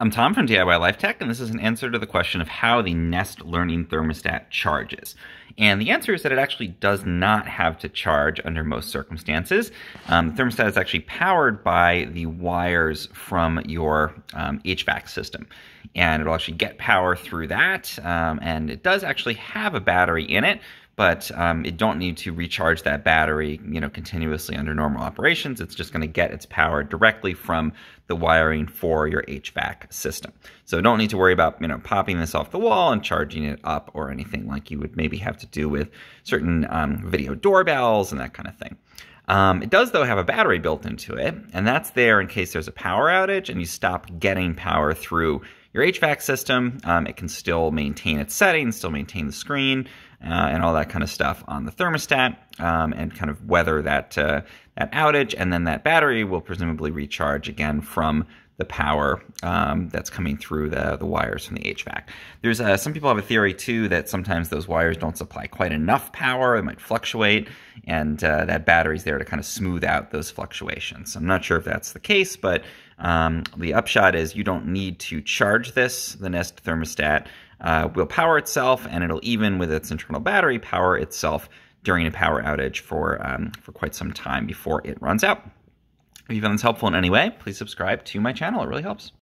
I'm Tom from DIY Life Tech, and this is an answer to the question of how the Nest Learning Thermostat charges. And the answer is that it actually does not have to charge under most circumstances. Um, the thermostat is actually powered by the wires from your um, HVAC system. And it'll actually get power through that. Um, and it does actually have a battery in it, but um, it don't need to recharge that battery, you know, continuously under normal operations. It's just going to get its power directly from the wiring for your HVAC system. So don't need to worry about, you know, popping this off the wall and charging it up or anything like you would maybe have to do with certain um, video doorbells and that kind of thing. Um, it does, though, have a battery built into it, and that's there in case there's a power outage and you stop getting power through your HVAC system. Um, it can still maintain its settings, still maintain the screen, uh, and all that kind of stuff on the thermostat, um, and kind of weather that uh, that outage. And then that battery will presumably recharge again from the power um, that's coming through the, the wires from the HVAC. There's uh, some people have a theory too that sometimes those wires don't supply quite enough power, it might fluctuate, and uh, that battery's there to kind of smooth out those fluctuations. I'm not sure if that's the case, but um, the upshot is you don't need to charge this. The Nest thermostat uh, will power itself, and it'll even with its internal battery power itself during a power outage for um, for quite some time before it runs out. If you found this helpful in any way, please subscribe to my channel. It really helps.